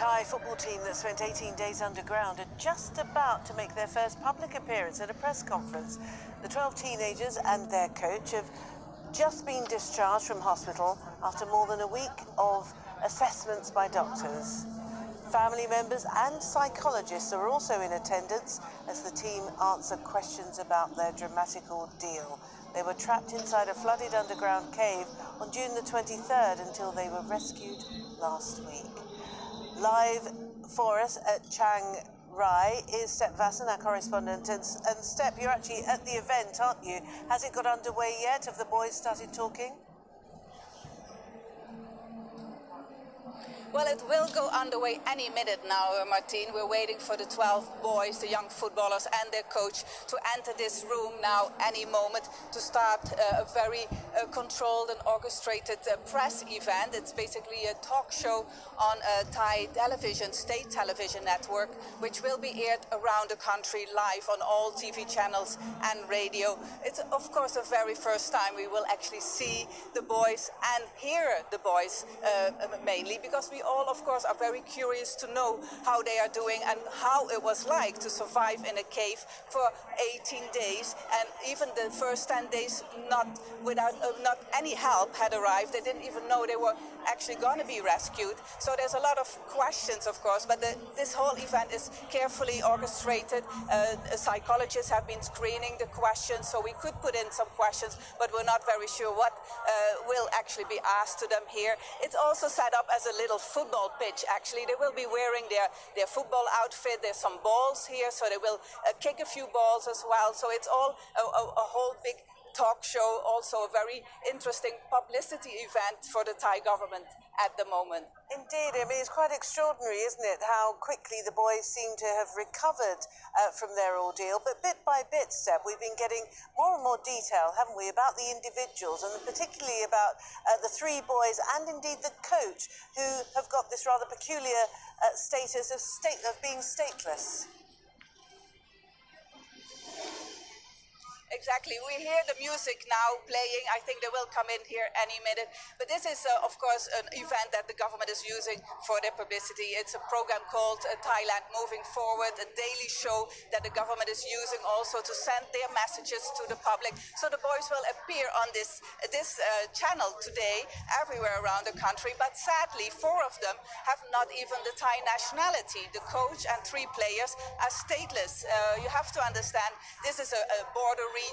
Thai football team that spent 18 days underground are just about to make their first public appearance at a press conference. The 12 teenagers and their coach have just been discharged from hospital after more than a week of assessments by doctors. Family members and psychologists are also in attendance as the team answer questions about their dramatic ordeal. They were trapped inside a flooded underground cave on June the 23rd until they were rescued last week. Live for us at Chiang Rai is Step Vaessen, our correspondent. And, and Step, you're actually at the event, aren't you? Has it got underway yet? Have the boys started talking? Well, it will go underway any minute now, Martine. We're waiting for the 12 boys, the young footballers, and their coach to enter this room now any moment to start uh, a very uh, controlled and orchestrated uh, press event. It's basically a talk show on Thai television, state television network, which will be aired around the country live on all TV channels and radio. It's, of course, the very first time we will actually see the boys and hear the boys mainly because we all, of course, are very curious to know how they are doing and how it was like to survive in a cave for 18 days. And even the first 10 days, not without uh, not any help had arrived. They didn't even know they were actually going to be rescued. So there's a lot of questions, of course, but the, this whole event is carefully orchestrated. Uh, psychologists have been screening the questions, so we could put in some questions, but we're not very sure what uh, will actually be asked to them here. It's also set up as a little football pitch, actually. They will be wearing their, their football outfit. There's some balls here, so they will uh, kick a few balls as well. So it's all a, a, a whole big talk show, also a very interesting publicity event for the Thai government at the moment. Indeed, I mean, it's quite extraordinary, isn't it, how quickly the boys seem to have recovered uh, from their ordeal. But bit by bit, Step, we've been getting more and more detail, haven't we, about the individuals and particularly about uh, the three boys and indeed the coach who have got this rather peculiar uh, status of, state, of being stateless. Exactly. We hear the music now playing. I think they will come in here any minute. But this is, uh, of course, an event that the government is using for their publicity. It's a program called uh, Thailand Moving Forward, a daily show that the government is using also to send their messages to the public. So the boys will appear on this this uh, channel today everywhere around the country. But sadly, four of them have not even the Thai nationality. The coach and three players are stateless. Uh, you have to understand this is a, a border region.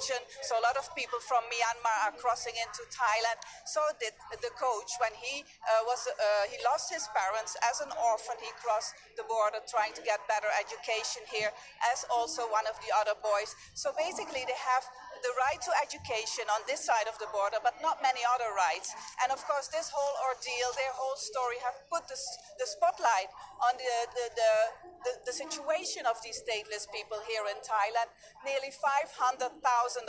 So a lot of people from Myanmar are crossing into Thailand. So did the coach when he uh, was uh, he lost his parents as an orphan. He crossed the border trying to get better education here, as also one of the other boys. So basically, they have the right to education on this side of the border, but not many other rights. And of course, this whole ordeal, their whole story, have put the, the spotlight on the, the, the, the, the situation of these stateless people here in Thailand. Nearly 500,000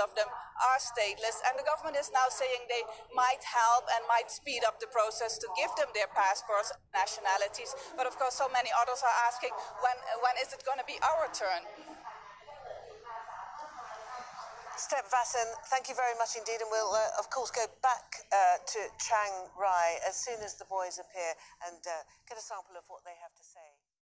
of them are stateless, and the government is now saying they might help and might speed up the process to give them their passports, nationalities. But of course, so many others are asking, when, when is it going to be our turn? Step Vaessen, thank you very much indeed, and we'll, uh, of course, go back uh, to Chiang Rai as soon as the boys appear and uh, get a sample of what they have to say.